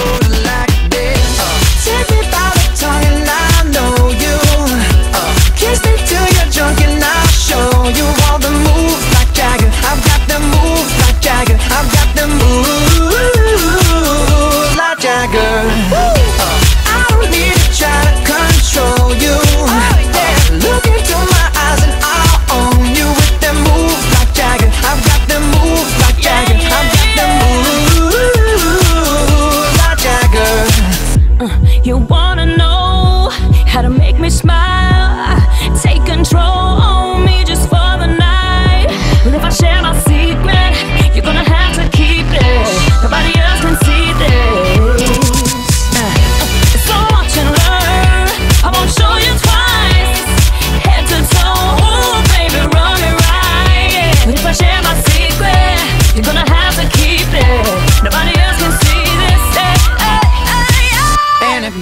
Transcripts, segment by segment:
go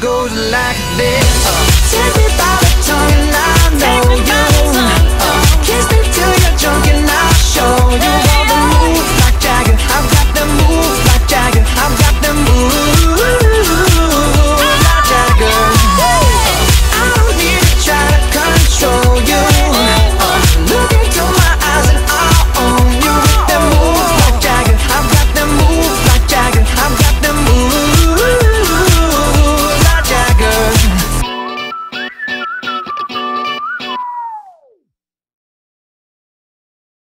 goes like this. Uh.